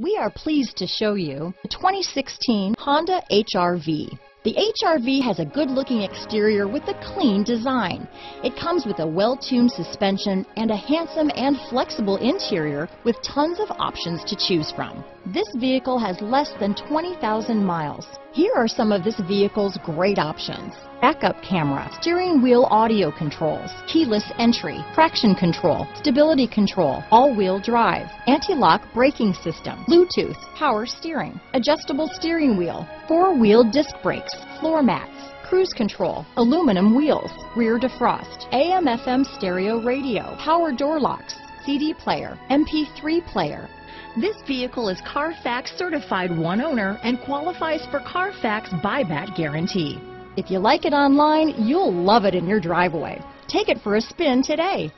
We are pleased to show you the 2016 Honda HRV. The HRV has a good-looking exterior with a clean design. It comes with a well-tuned suspension and a handsome and flexible interior with tons of options to choose from. This vehicle has less than 20,000 miles. Here are some of this vehicle's great options. Backup camera, steering wheel audio controls, keyless entry, traction control, stability control, all-wheel drive, anti-lock braking system, Bluetooth, power steering, adjustable steering wheel, four-wheel disc brakes, floor mats, cruise control, aluminum wheels, rear defrost, AM FM stereo radio, power door locks, CD player, MP3 player, this vehicle is Carfax certified one owner and qualifies for Carfax buyback guarantee. If you like it online, you'll love it in your driveway. Take it for a spin today.